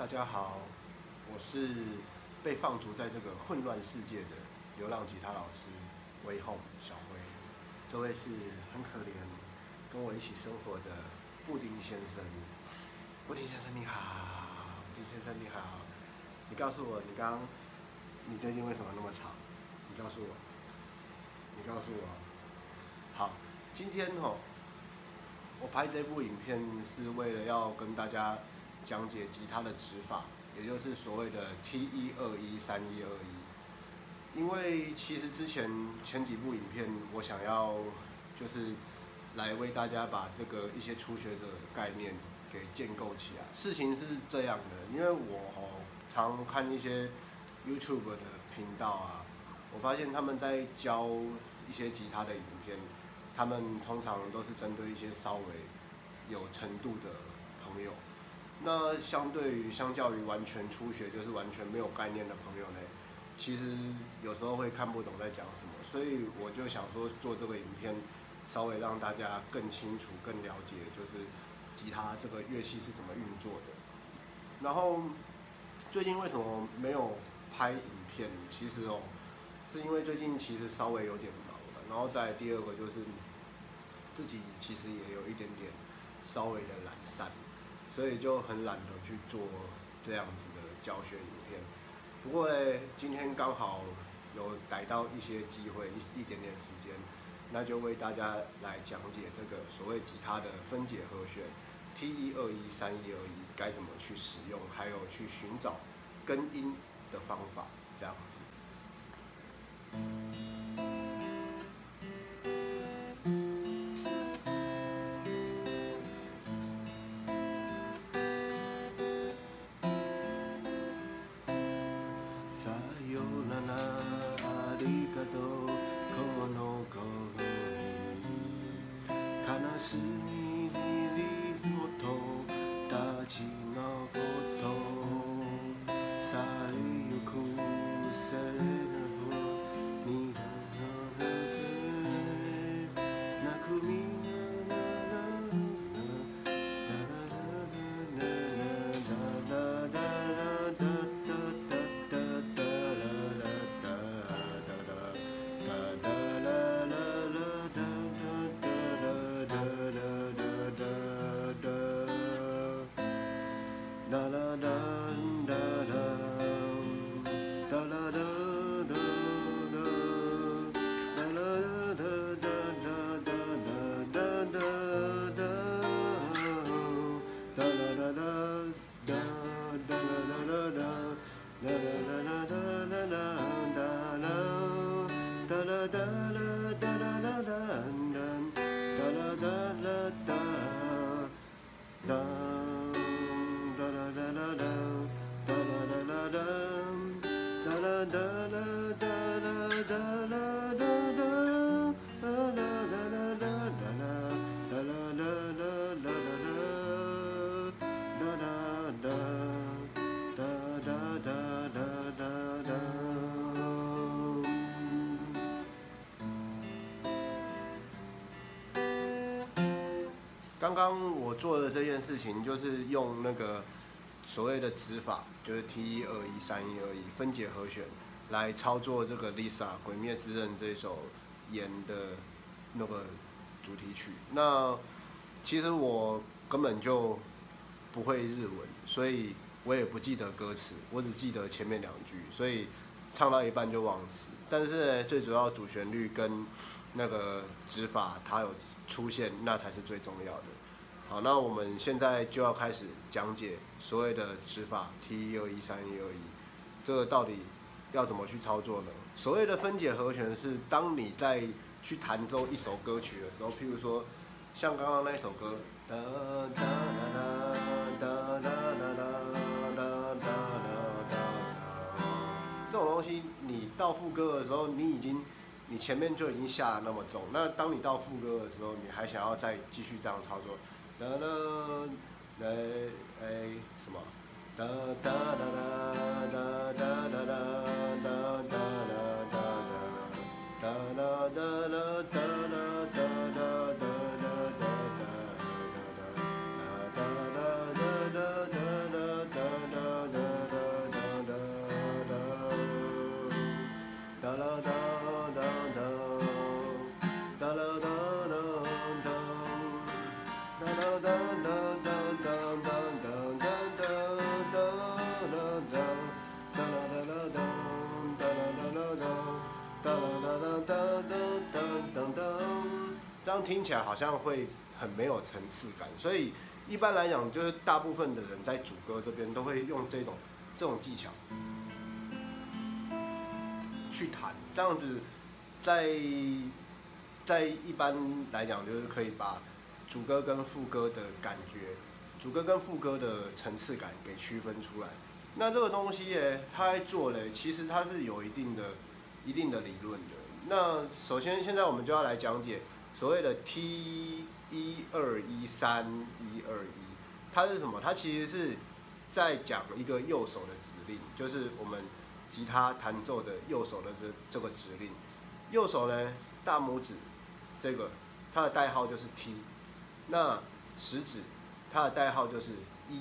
大家好，我是被放逐在这个混乱世界的流浪吉他老师威宏小辉。这位是很可怜，跟我一起生活的布丁先生。布丁先生你好，布丁先生你好。你告诉我，你刚你最近为什么那么吵？你告诉我，你告诉我。好，今天哦，我拍这部影片是为了要跟大家讲解吉他的指法，也就是所谓的 T 一二一三一二一。因为其实之前前几部影片，我想要就是来为大家把这个一些初学者的概念给建构起来。事情是这样的，因为我哦常看一些 YouTube 的频道啊，我发现他们在教一些吉他的影片，他们通常都是针对一些稍微有程度的朋友。那相对于相较于完全初学，就是完全没有概念的朋友呢，其实有时候会看不懂在讲什么，所以我就想说做这个影片，稍微让大家更清楚、更了解，就是吉他这个乐器是怎么运作的。然后最近为什么没有拍影片？其实哦，是因为最近其实稍微有点忙了。然后再第二个就是自己其实也有一点点稍微的懒散。所以就很懒得去做这样子的教学影片。不过呢，今天刚好有逮到一些机会，一一点点时间，那就为大家来讲解这个所谓吉他的分解和弦，T 一二一三一二一该怎么去使用，还有去寻找根音的方法，这样子。刚刚我做的这件事情，就是用那个所谓的指法，就是 T 一二一三一二一分解和弦，来操作这个 Lisa《鬼灭之刃》这首演的那个主题曲。那其实我根本就不会日文，所以我也不记得歌词，我只记得前面两句，所以唱到一半就忘词。但是，最主要主旋律跟那个指法它有出现，那才是最重要的。好，那我们现在就要开始讲解所谓的指法 T 一二一三一二一，这个到底要怎么去操作呢？所谓的分解和弦是当你在去弹奏一首歌曲的时候，譬如说像刚刚那首歌，哒哒哒哒哒哒哒哒哒哒哒，这种东西你到副歌的时候，你已经你前面就已经下那么重，那当你到副歌的时候，你还想要再继续这样操作？哒啦，来哎什么？哒哒哒哒哒哒哒哒哒哒哒哒哒哒哒哒哒听起来好像会很没有层次感，所以一般来讲，就是大部分的人在主歌这边都会用这种这种技巧去弹，这样子在在一般来讲，就是可以把主歌跟副歌的感觉，主歌跟副歌的层次感给区分出来。那这个东西耶，它在做嘞，其实它是有一定的一定的理论的。那首先，现在我们就要来讲解所谓的 T 一二一三一二一，它是什么？它其实是在讲一个右手的指令，就是我们吉他弹奏的右手的这这个指令。右手呢，大拇指这个它的代号就是 T，那食指它的代号就是一，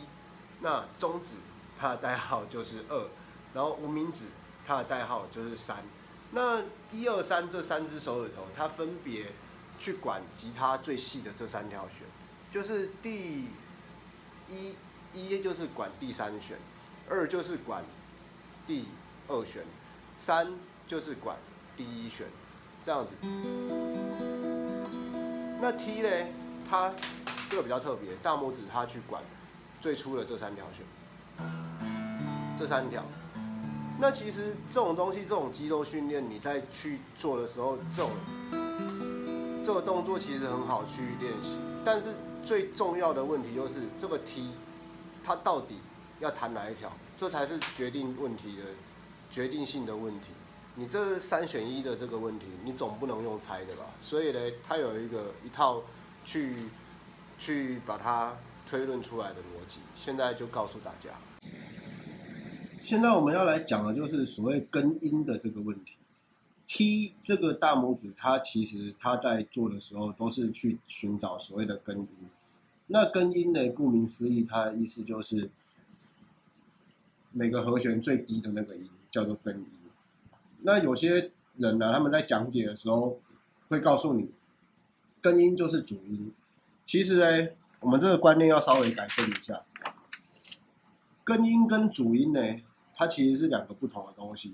那中指它的代号就是二，然后无名指它的代号就是三。那一二三这三只手指头，它分别去管吉他最细的这三条弦，就是第一一就是管第三弦，二就是管第二弦，三就是管第一弦，这样子。那 T 呢？它这个比较特别，大拇指它去管最初的这三条弦，这三条。那其实这种东西，这种肌肉训练，你在去做的时候，这种这个动作其实很好去练习。但是最重要的问题就是这个 T，它到底要弹哪一条？这才是决定问题的决定性的问题。你这三选一的这个问题，你总不能用猜的吧？所以呢，它有一个一套去去把它推论出来的逻辑。现在就告诉大家。现在我们要来讲的就是所谓根音的这个问题。T 这个大拇指，它其实它在做的时候都是去寻找所谓的根音。那根音呢，顾名思义，它的意思就是每个和弦最低的那个音叫做根音。那有些人呢，他们在讲解的时候会告诉你，根音就是主音。其实呢，我们这个观念要稍微改变一下，根音跟主音呢。它其实是两个不同的东西。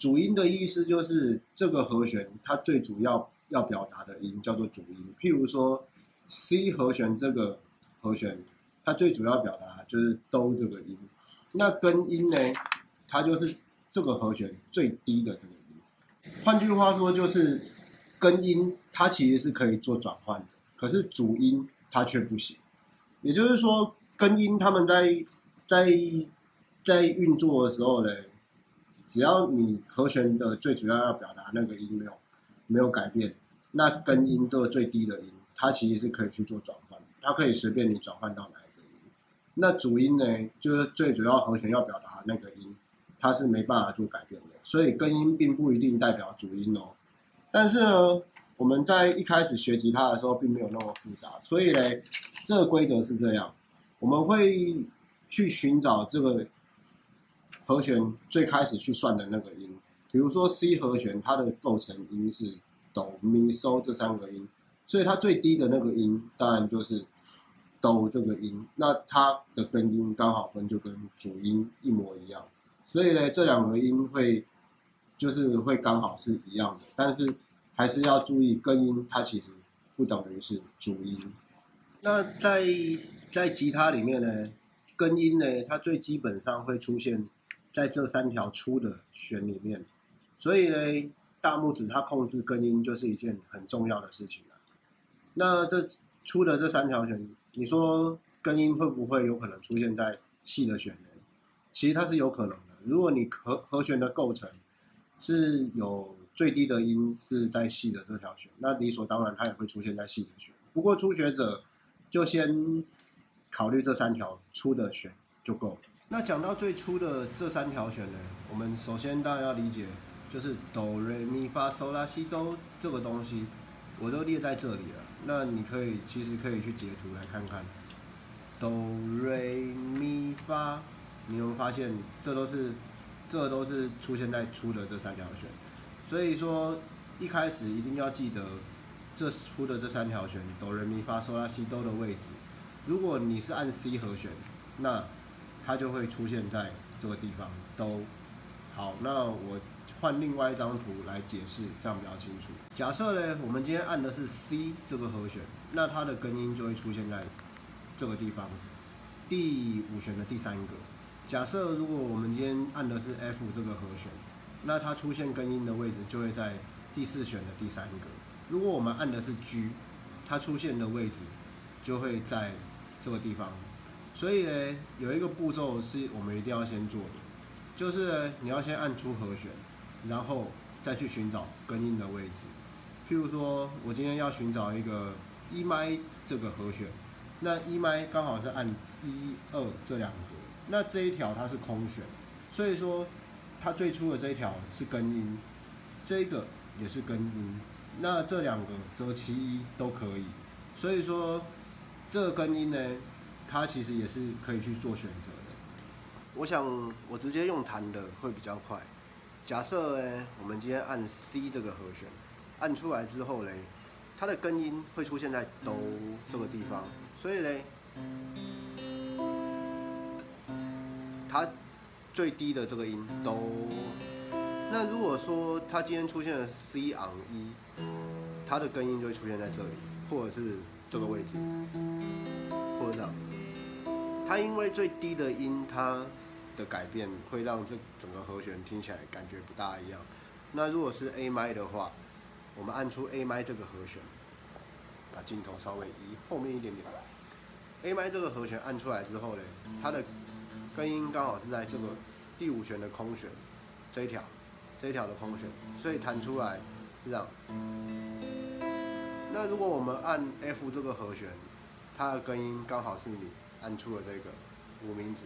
主音的意思就是这个和弦，它最主要要表达的音叫做主音。譬如说 C 和弦这个和弦，它最主要表达就是哆这个音。那根音呢，它就是这个和弦最低的这个音。换句话说，就是根音它其实是可以做转换的，可是主音它却不行。也就是说，根音他们在在。在运作的时候呢，只要你和弦的最主要要表达那个音没有没有改变，那根音这个最低的音，它其实是可以去做转换，它可以随便你转换到哪一个音。那主音呢，就是最主要和弦要表达那个音，它是没办法做改变的。所以根音并不一定代表主音哦。但是呢，我们在一开始学吉他的时候并没有那么复杂，所以呢，这个规则是这样，我们会去寻找这个。和弦最开始去算的那个音，比如说 C 和弦，它的构成音是哆、咪、嗦这三个音，所以它最低的那个音当然就是哆这个音，那它的根音刚好跟就跟主音一模一样，所以呢，这两个音会就是会刚好是一样的，但是还是要注意根音它其实不等于是主音。那在在吉他里面呢，根音呢，它最基本上会出现。在这三条粗的弦里面，所以呢，大拇指它控制根音就是一件很重要的事情了。那这粗的这三条弦，你说根音会不会有可能出现在细的弦呢？其实它是有可能的。如果你和和弦的构成是有最低的音是在细的这条弦，那理所当然它也会出现在细的弦。不过初学者就先考虑这三条粗的弦就够了。那讲到最初的这三条弦呢，我们首先大家要理解，就是哆、瑞、咪、发、嗦、拉、西、哆这个东西，我都列在这里了。那你可以其实可以去截图来看看，哆、瑞、咪、发，你有没有发现这都是这都是出现在初的这三条弦？所以说一开始一定要记得这出的这三条弦哆、瑞、咪、发、嗦、拉、西、哆的位置。如果你是按 C 和弦，那它就会出现在这个地方，都好。那我换另外一张图来解释，这样比较清楚。假设呢，我们今天按的是 C 这个和弦，那它的根音就会出现在这个地方，第五弦的第三个。假设如果我们今天按的是 F 这个和弦，那它出现根音的位置就会在第四弦的第三个。如果我们按的是 G，它出现的位置就会在这个地方。所以呢，有一个步骤是我们一定要先做的，就是你要先按出和弦，然后再去寻找根音的位置。譬如说，我今天要寻找一个 E 麦这个和弦，那 E 麦刚好是按一二这两个，那这一条它是空弦，所以说它最初的这一条是根音，这个也是根音，那这两个择其一都可以。所以说这个根音呢。它其实也是可以去做选择的。我想我直接用弹的会比较快。假设呢，我们今天按 C 这个和弦，按出来之后嘞，它的根音会出现在哆这个地方，所以嘞，它最低的这个音哆。那如果说它今天出现了 C on E，它的根音就会出现在这里，或者是这个位置，或者这样。它因为最低的音，它的改变会让这整个和弦听起来感觉不大一样。那如果是 A 麦的话，我们按出 A 麦这个和弦，把镜头稍微移后面一点点。A 麦这个和弦按出来之后呢，它的根音刚好是在这个第五弦的空弦这一条，这一条的空弦，所以弹出来是这样。那如果我们按 F 这个和弦，它的根音刚好是你。按出了这个无名指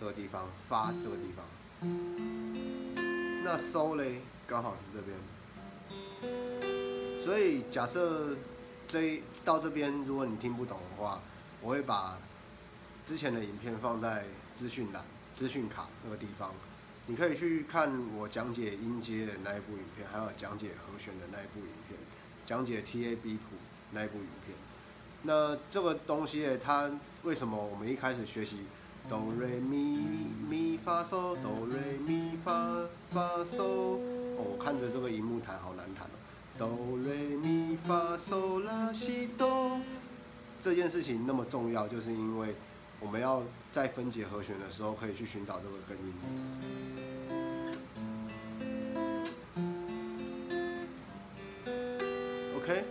这个地方，发这个地方，那收嘞刚好是这边，所以假设这到这边，如果你听不懂的话，我会把之前的影片放在资讯栏、资讯卡那个地方，你可以去看我讲解音阶的那一部影片，还有讲解和弦的那一部影片，讲解 T A B 谱那一部影片。那这个东西，它为什么我们一开始学习哆瑞咪咪发嗦哆瑞咪发发嗦？哦，我看着这个荧幕弹好难弹哦。哆瑞咪发嗦拉西哆，这件事情那么重要，就是因为我们要在分解和弦的时候，可以去寻找这个根音。OK，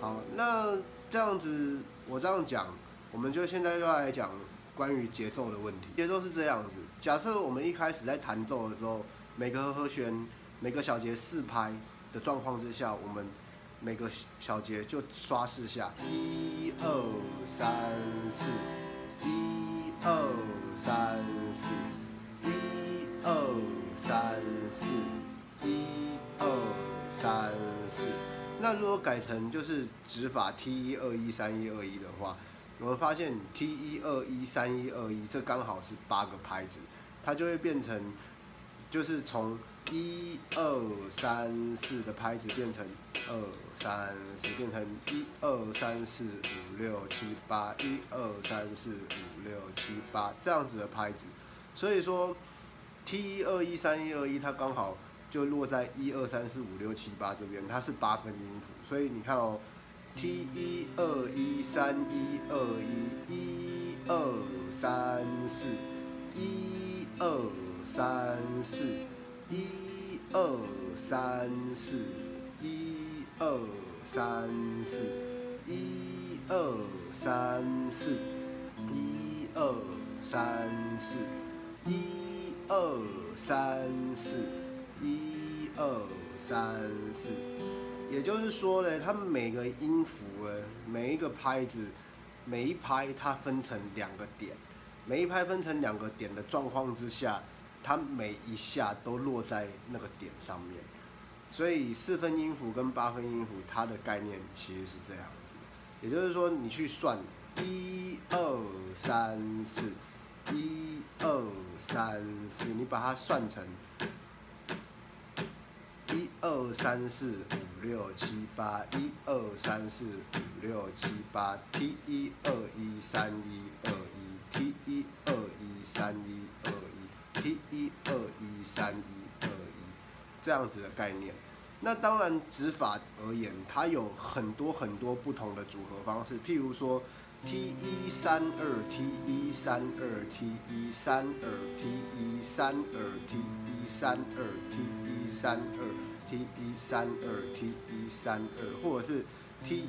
好，那。这样子，我这样讲，我们就现在就来讲关于节奏的问题。节奏是这样子，假设我们一开始在弹奏的时候，每个和弦每个小节四拍的状况之下，我们每个小节就刷四下，一二三四，一二三四，一二三四，一二三四。那如果改成就是指法 T 一二一三一二一的话，我们发现 T 一二一三一二一这刚好是八个拍子，它就会变成就是从一二三四的拍子变成二三四，变成一二三四五六七八一二三四五六七八这样子的拍子，所以说 T 一二一三一二一它刚好。就落在一二三四五六七八这边，它是八分音符，所以你看哦，T 一二一三一二一一二三四一二三四一二三四一二三四一二三四一二三四一二三四。一二三四，也就是说呢，它每个音符呢，每一个拍子，每一拍它分成两个点，每一拍分成两个点的状况之下，它每一下都落在那个点上面。所以四分音符跟八分音符，它的概念其实是这样子。也就是说，你去算一二三四，一二三四，你把它算成。一二三四五六七八，一二三四五六七八，T 一二一三一二一，T 一二一三一二一，T 一二一三一二一这样子的概念。那当然指法而言，它有很多很多不同的组合方式，譬如说 T 一三二 T 一三二 T 一三二 T 一三二 T 一三二 T 一三二 T 一三二 T 一三二，或者是 T 一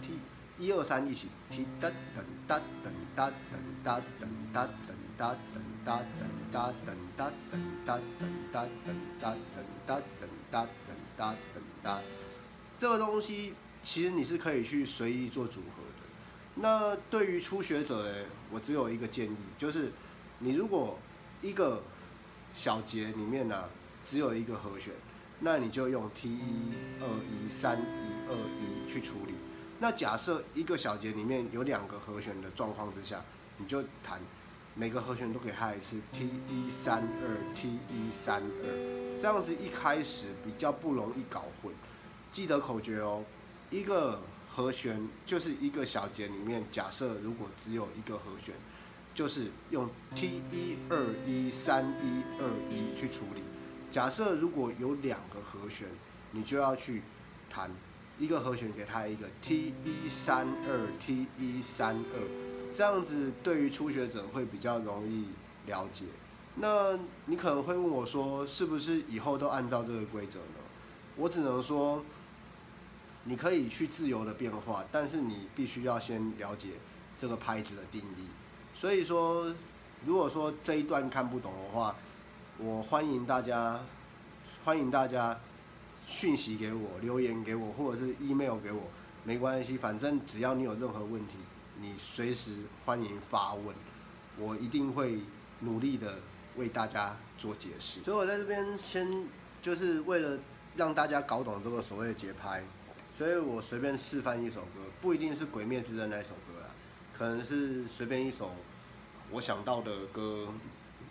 T 一二三一起 T 哒等哒等哒等哒等哒等哒等哒等哒等哒等哒等哒等哒等哒等哒等哒等哒，这个东西其实你是可以去随意做组合。那对于初学者呢，我只有一个建议，就是你如果一个小节里面呢只有一个和弦，那你就用 T 一二一三一二一去处理。那假设一个小节里面有两个和弦的状况之下，你就弹每个和弦都给它一次 T 一三二 T 一三二，这样子一开始比较不容易搞混。记得口诀哦，一个和弦就是一个小节里面，假设如果只有一个和弦，就是用 T 一二一三一二一去处理。假设如果有两个和弦，你就要去弹。一个和弦给它一个 T 一三二 T 一三二，这样子对于初学者会比较容易了解。那你可能会问我说，是不是以后都按照这个规则呢？我只能说，你可以去自由的变化，但是你必须要先了解这个拍子的定义。所以说，如果说这一段看不懂的话，我欢迎大家，欢迎大家。讯息给我，留言给我，或者是 email 给我，没关系，反正只要你有任何问题，你随时欢迎发问，我一定会努力的为大家做解释。所以我在这边先就是为了让大家搞懂这个所谓的节拍，所以我随便示范一首歌，不一定是《鬼灭之刃》那首歌啦，可能是随便一首我想到的歌，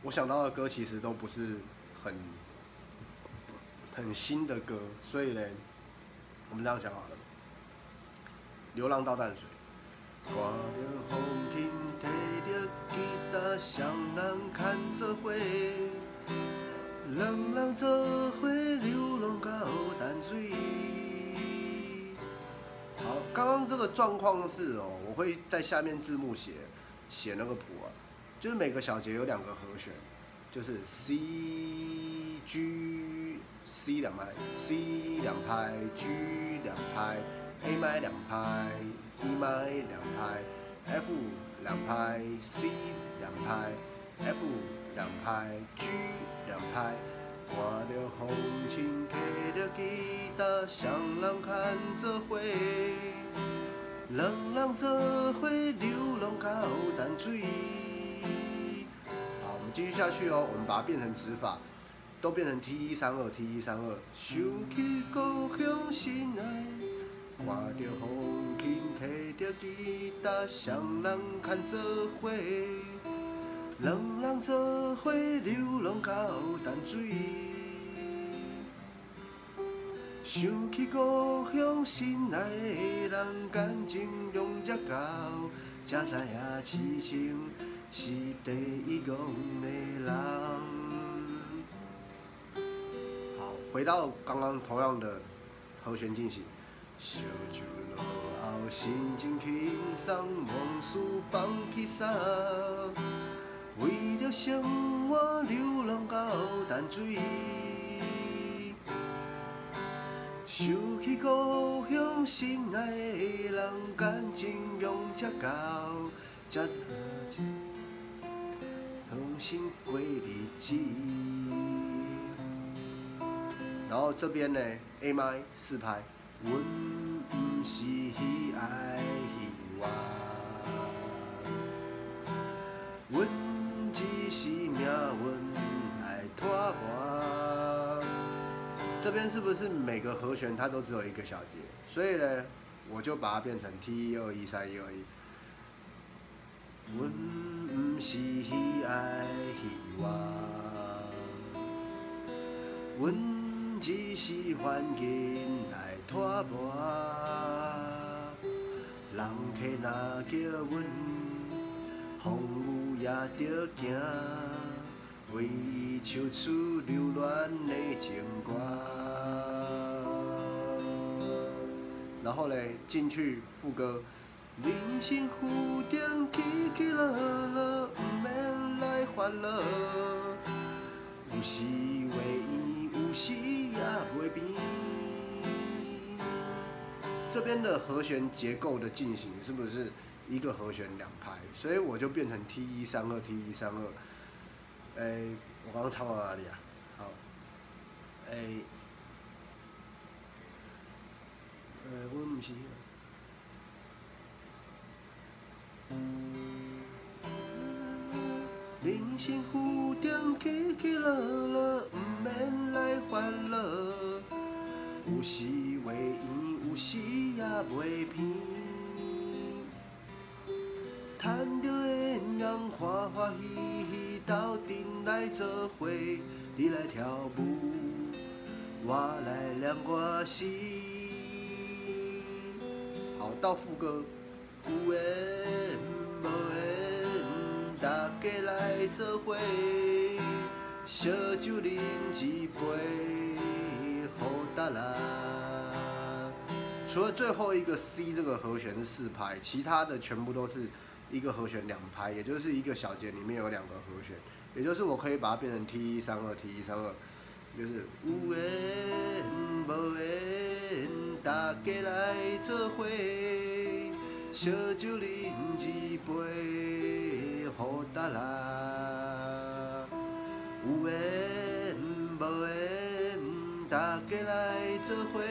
我想到的歌其实都不是很。很新的歌，所以呢，我们这样想好了，《流浪到淡水》。挂着风琴，提着吉他，双人牵做伙，刚刚这个状况是哦，我会在下面字幕写写那个谱啊，就是每个小节有两个和弦，就是 C G。C 两拍，C 两拍，G 两拍，A 麦两拍，E 麦两拍，F 两拍，C 两拍，F 两拍，G 两拍。看着风琴，摕着吉他，双人牵做伙，两人做伙流浪到淡水。好，我们继续下去哦，我们把它变成指法。都变成 T 一三二 T 一三二。想起故乡心爱，看着风琴，提着吉他，双人牵做伙，两人做伙流浪到淡水。想起故乡心爱的人，感情用才到，才知影痴情是第一戆的人。好回到刚刚同样的和弦进行。烧酒落后，心情轻松，往事放去衫，为着生活流浪到淡水。想起故乡心爱的人，感情用才到，才重新过日子。然后这边呢，A 麦四拍，阮不是喜爱希望，阮只是命运来拖磨。这边是不是每个和弦它都只有一个小节？所以呢，我就把它变成 T 一二一三一二一。阮不是喜爱希望，阮。只是环境来拖磨，人客若叫阮，风雨也着行，为唱出留恋的情歌。然后嘞，进去副歌。人生浮沉，起起落落，不免来烦恼。有时会圆，有时也袂变。这边的和弦结构的进行，是不是一个和弦两拍？所以我就变成 T 一三二 T 一三二。哎，我刚刚唱到哪里啊？好，哎，呃，我唔是。人生浮沉，起起落落，不免来烦恼。有时会圆，有时也袂偏。赚着的人欢欢喜喜斗阵来做伙，你来跳舞，我来练歌。词。好，到副歌。有缘无缘，大家来做伙，烧酒饮一杯，好达啦。除了最后一个 C 这个和弦是四拍，其他的全部都是一个和弦两拍，也就是一个小节里面有两个和弦，也就是我可以把它变成 T 一三二 T 一三二，就是有缘无缘，大家来做伙。烧酒饮一杯，好达啦。有缘无缘，大家来做伙。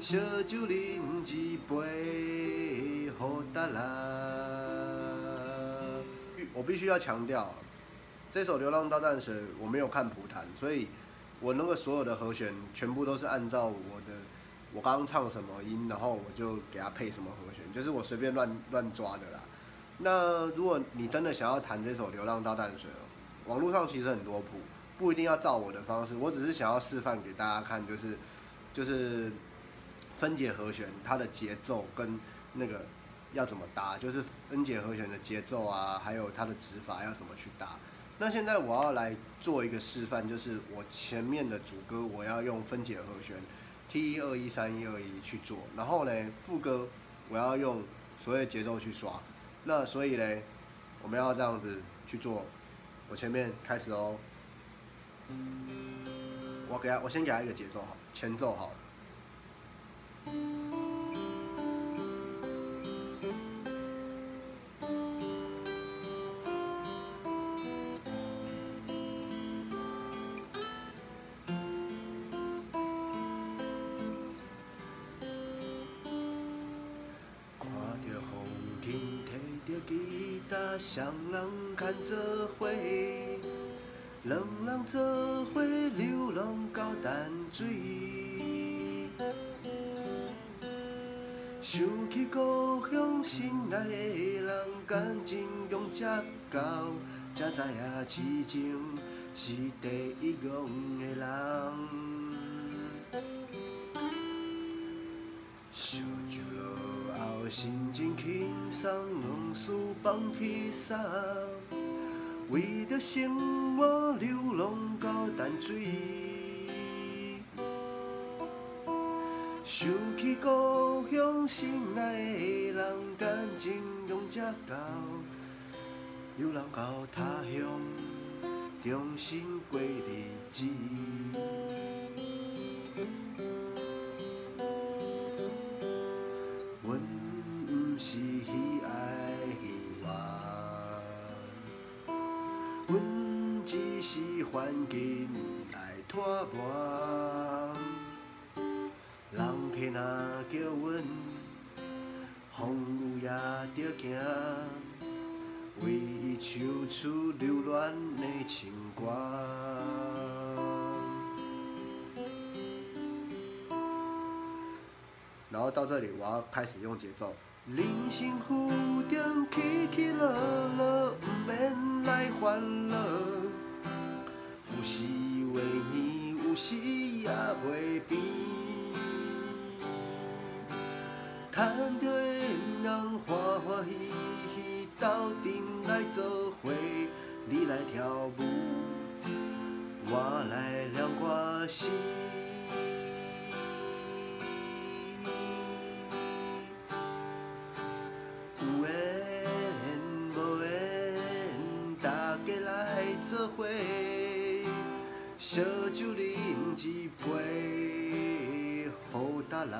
烧酒饮一杯，好达啦。我必须要强调，这首《流浪到淡水》我没有看谱弹，所以我那个所有的和弦全部都是按照我的。我刚刚唱什么音，然后我就给他配什么和弦，就是我随便乱乱抓的啦。那如果你真的想要弹这首《流浪到淡水》，网络上其实很多谱，不一定要照我的方式，我只是想要示范给大家看，就是就是分解和弦它的节奏跟那个要怎么搭，就是分解和弦的节奏啊，还有它的指法要怎么去搭。那现在我要来做一个示范，就是我前面的主歌我要用分解和弦。T 一二一三一二一去做，然后呢副歌我要用所谓节奏去刷，那所以呢我们要这样子去做，我前面开始哦，我给他我先给他一个节奏好，前奏好。了两人做伙流浪到淡水。想起故乡心爱的人，感情用这厚，才知影痴情是第一戆的人。烧酒落后，心情轻松，往事放去送。为着生活流浪到淡水，想起故乡心爱的人，感情用这厚，流浪到他乡，重新过日子。到这里，我要开始用节奏。人生浮沉，起起落落，不免来烦恼。有时会圆，有时也袂变。赚着的人欢欢喜喜斗阵来做伙，你来跳舞，是有烧酒饮一杯，好大人。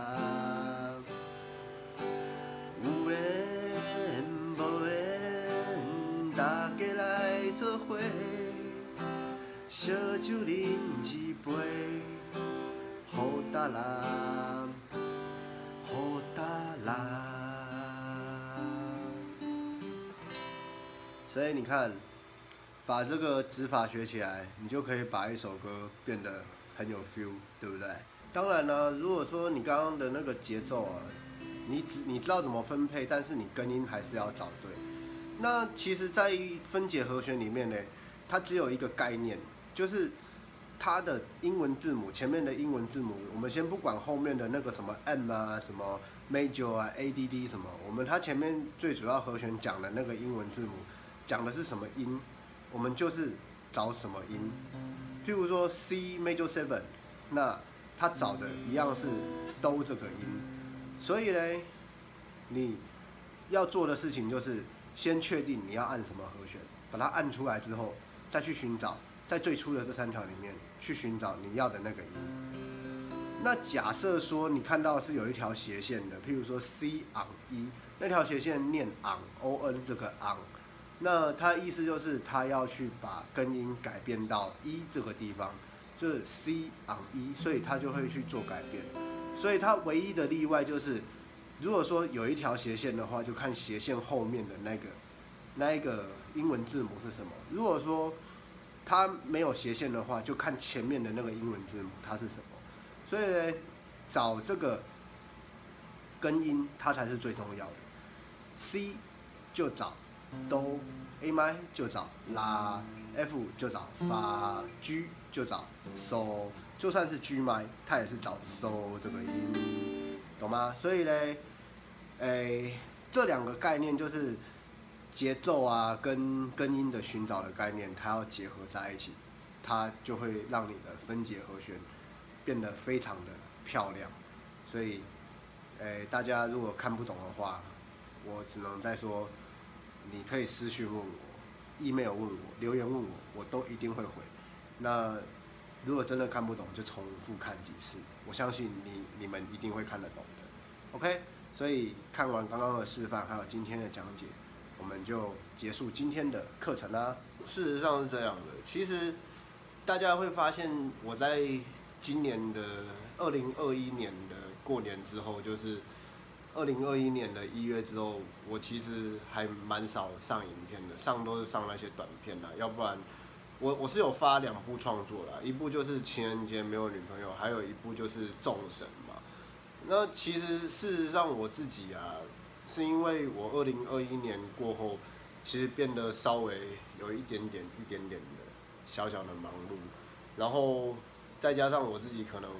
有缘无缘，大家来做伙，烧酒饮一杯，好大人，好大人。所以你看，把这个指法学起来，你就可以把一首歌变得很有 feel，对不对？当然呢，如果说你刚刚的那个节奏啊，你只你知道怎么分配，但是你根音还是要找对。那其实，在分解和弦里面呢，它只有一个概念，就是它的英文字母前面的英文字母，我们先不管后面的那个什么 M 啊、什么 Major 啊、ADD 什么，我们它前面最主要和弦讲的那个英文字母。讲的是什么音，我们就是找什么音。譬如说 C major seven，那它找的一样是哆这个音。所以呢，你要做的事情就是先确定你要按什么和弦，把它按出来之后，再去寻找在最初的这三条里面去寻找你要的那个音。那假设说你看到是有一条斜线的，譬如说 C on E，那条斜线念 on O N 这个 on。那他意思就是他要去把根音改变到一这个地方，就是 C on 一，所以他就会去做改变。所以他唯一的例外就是，如果说有一条斜线的话，就看斜线后面的那个那一个英文字母是什么。如果说它没有斜线的话，就看前面的那个英文字母它是什么。所以呢，找这个根音它才是最重要的。C 就找。哆 A 麦就找拉，F 就找发，G 就找嗦，就算是 G 麦，它也是找嗦这个音，懂吗？所以呢，诶，这两个概念就是节奏啊跟根音的寻找的概念，它要结合在一起，它就会让你的分解和弦变得非常的漂亮。所以，诶，大家如果看不懂的话，我只能再说。你可以私讯问我，email 问我，留言问我，我都一定会回。那如果真的看不懂，就重复看几次，我相信你你们一定会看得懂的。OK，所以看完刚刚的示范，还有今天的讲解，我们就结束今天的课程啦。事实上是这样的，其实大家会发现，我在今年的二零二一年的过年之后，就是。二零二一年的一月之后，我其实还蛮少上影片的，上都是上那些短片啦。要不然，我我是有发两部创作啦，一部就是情人节没有女朋友，还有一部就是众神嘛。那其实事实上我自己啊，是因为我二零二一年过后，其实变得稍微有一点点、一点点的小小的忙碌，然后再加上我自己可能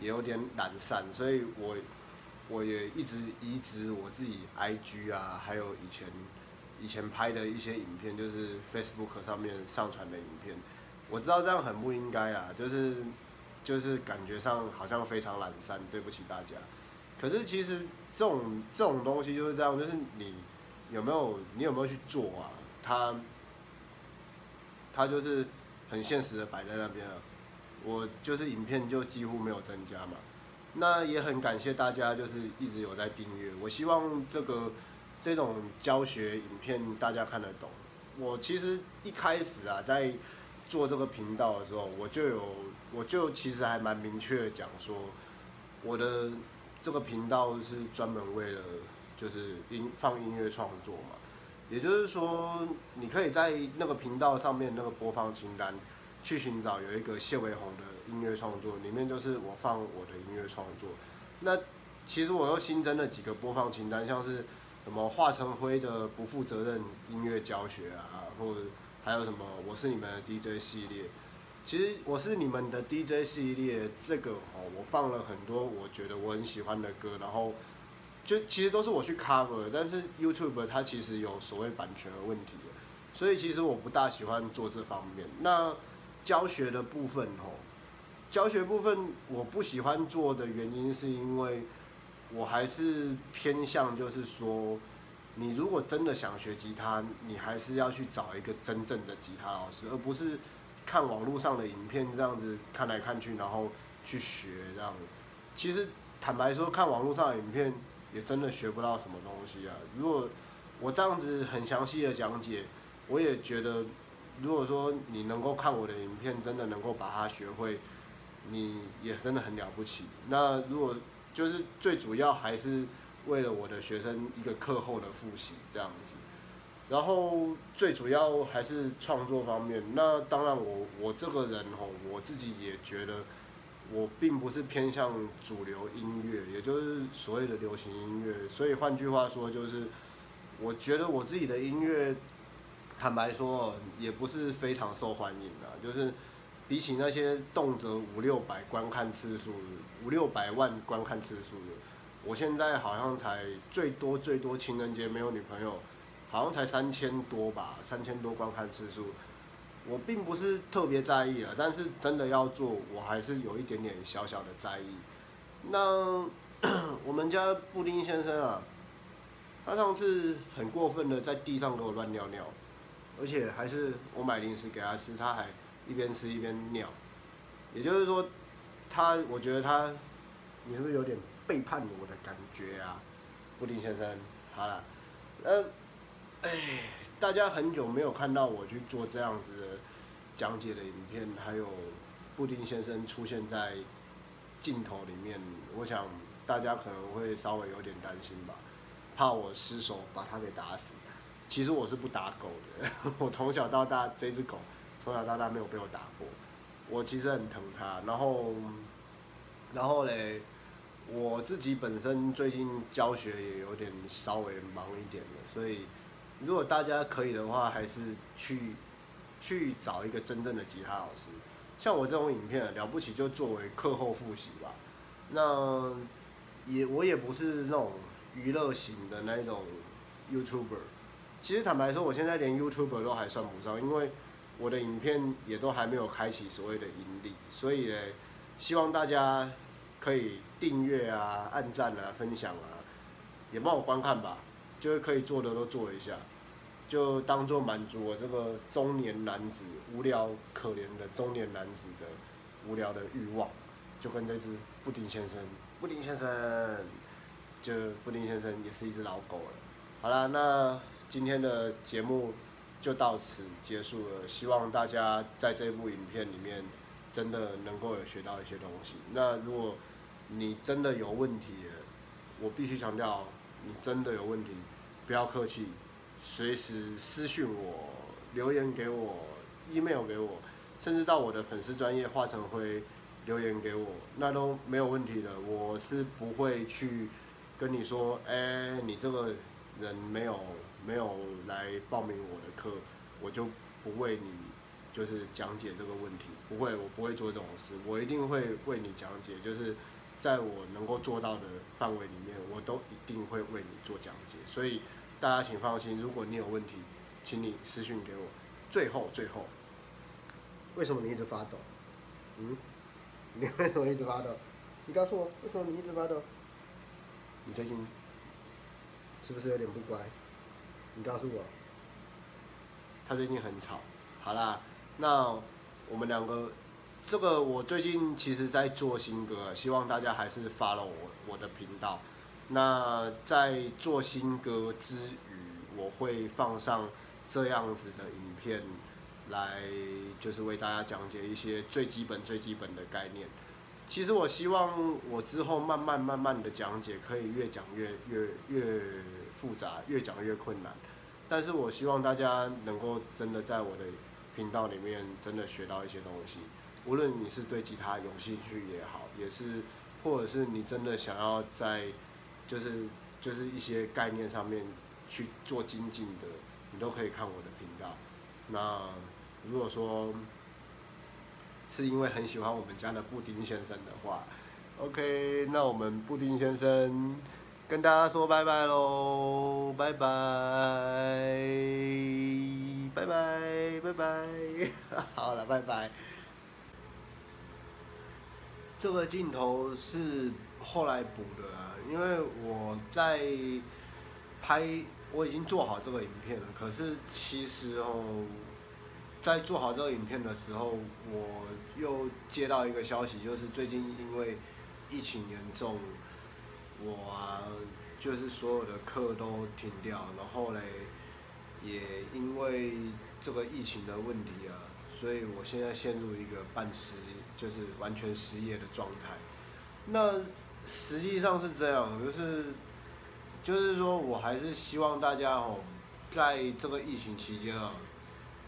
也有点懒散，所以我。我也一直移植我自己 IG 啊，还有以前以前拍的一些影片，就是 Facebook 上面上传的影片。我知道这样很不应该啊，就是就是感觉上好像非常懒散，对不起大家。可是其实这种这种东西就是这样，就是你有没有你有没有去做啊？它它就是很现实的摆在那边啊。我就是影片就几乎没有增加嘛。那也很感谢大家，就是一直有在订阅。我希望这个这种教学影片大家看得懂。我其实一开始啊，在做这个频道的时候，我就有，我就其实还蛮明确讲说，我的这个频道是专门为了就是音放音乐创作嘛。也就是说，你可以在那个频道上面那个播放清单去寻找有一个谢维宏的。音乐创作里面就是我放我的音乐创作，那其实我又新增了几个播放清单，像是什么华成辉的不负责任音乐教学啊，或者还有什么我是你们的 DJ 系列。其实我是你们的 DJ 系列这个哦，我放了很多我觉得我很喜欢的歌，然后就其实都是我去 cover，但是 YouTube 它其实有所谓版权的问题，所以其实我不大喜欢做这方面。那教学的部分哦。教学部分我不喜欢做的原因，是因为我还是偏向就是说，你如果真的想学吉他，你还是要去找一个真正的吉他老师，而不是看网络上的影片这样子看来看去，然后去学这样。其实坦白说，看网络上的影片也真的学不到什么东西啊。如果我这样子很详细的讲解，我也觉得，如果说你能够看我的影片，真的能够把它学会，你也真的很了不起。那如果就是最主要还是为了我的学生一个课后的复习这样子，然后最主要还是创作方面。那当然我我这个人吼，我自己也觉得我并不是偏向主流音乐，也就是所谓的流行音乐。所以换句话说就是。我觉得我自己的音乐，坦白说，也不是非常受欢迎的。就是比起那些动辄五六百观看次数、五六百万观看次数的，我现在好像才最多最多情人节没有女朋友，好像才三千多吧，三千多观看次数。我并不是特别在意啊，但是真的要做，我还是有一点点小小的在意。那 我们家布丁先生啊。他上次很过分的在地上给我乱尿尿，而且还是我买零食给他吃，他还一边吃一边尿。也就是说，他我觉得他，你是不是有点背叛我的感觉啊，布丁先生？好了，呃，哎，大家很久没有看到我去做这样子的讲解的影片，还有布丁先生出现在镜头里面，我想大家可能会稍微有点担心吧。怕我失手把他给打死，其实我是不打狗的。我从小到大这只狗从小到大没有被我打过，我其实很疼它。然后，然后嘞，我自己本身最近教学也有点稍微忙一点的，所以如果大家可以的话，还是去去找一个真正的吉他老师。像我这种影片了不起，就作为课后复习吧。那也我也不是那种。娱乐型的那种 YouTuber，其实坦白说，我现在连 YouTube 都还算不上，因为我的影片也都还没有开启所谓的盈利，所以呢，希望大家可以订阅啊、按赞啊、分享啊，也帮我观看吧，就是可以做的都做一下，就当做满足我这个中年男子无聊可怜的中年男子的无聊的欲望，就跟这只布丁先生，布丁先生。就布丁先生也是一只老狗了。好了，那今天的节目就到此结束了。希望大家在这部影片里面真的能够有学到一些东西。那如果你真的有问题，我必须强调，你真的有问题，不要客气，随时私讯我、留言给我、email 给我，甚至到我的粉丝专业化成灰留言给我，那都没有问题的。我是不会去。跟你说，哎，你这个人没有没有来报名我的课，我就不为你就是讲解这个问题，不会，我不会做这种事，我一定会为你讲解，就是在我能够做到的范围里面，我都一定会为你做讲解。所以大家请放心，如果你有问题，请你私信给我。最后，最后，为什么你一直发抖？嗯？你为什么一直发抖？你告诉我，为什么你一直发抖？你最近是不是有点不乖？你告诉我，他最近很吵。好啦，那我们两个，这个我最近其实在做新歌，希望大家还是 follow 我我的频道。那在做新歌之余，我会放上这样子的影片，来就是为大家讲解一些最基本最基本的概念。其实我希望我之后慢慢慢慢的讲解，可以越讲越越越复杂，越讲越困难。但是我希望大家能够真的在我的频道里面真的学到一些东西。无论你是对吉他有兴趣也好，也是或者是你真的想要在就是就是一些概念上面去做精进的，你都可以看我的频道。那如果说，是因为很喜欢我们家的布丁先生的话，OK，那我们布丁先生跟大家说拜拜喽，拜拜，拜拜，拜拜，好了，拜拜。这个镜头是后来补的啦，因为我在拍，我已经做好这个影片了。可是其实哦，在做好这个影片的时候，我又接到一个消息，就是最近因为疫情严重，我啊就是所有的课都停掉，然后嘞也因为这个疫情的问题啊，所以我现在陷入一个半失，就是完全失业的状态。那实际上是这样，就是就是说我还是希望大家哦，在这个疫情期间啊，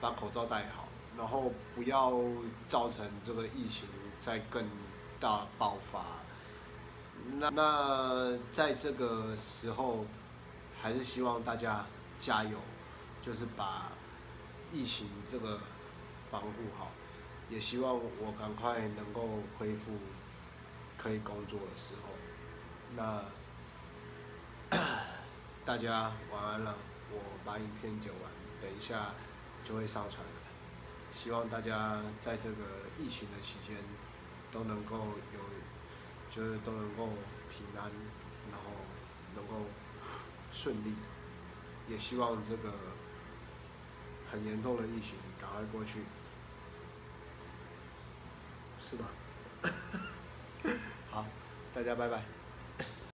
把口罩戴好，然后不要造成这个疫情再更大爆发。那那在这个时候，还是希望大家加油，就是把疫情这个防护好，也希望我赶快能够恢复可以工作的时候。那大家晚安了，我把影片剪完，等一下就会上传了。希望大家在这个疫情的期间都能够有。就是都能够平安，然后能够顺利，也希望这个很严重的疫情赶快过去，是吧？好，大家拜拜。